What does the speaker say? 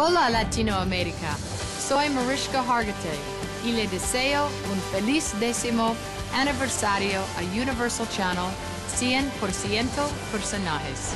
Hola Latinoamérica, soy Mariska Hargitay y le deseo un feliz décimo aniversario a Universal Channel 100% personajes.